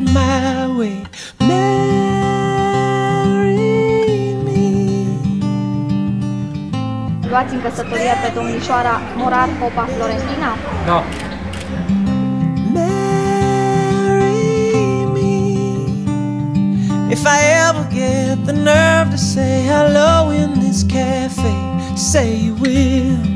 my way. Marry me. Luați în căsătorie pe domnișoara Morar Popa Florentina? No. If I ever get the nerve to say hello in this cafe, say you will.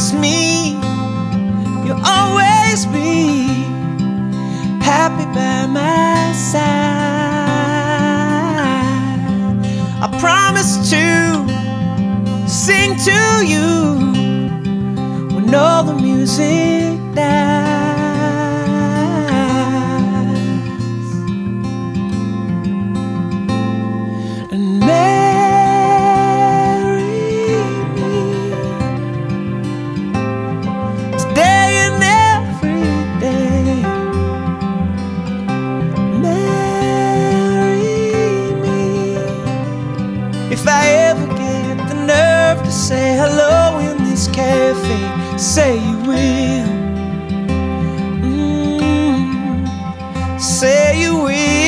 Promise me you'll always be happy by my side. I promise to sing to you when all the music dies. If I ever get the nerve to say hello in this cafe. Say you will. Mm, say you will.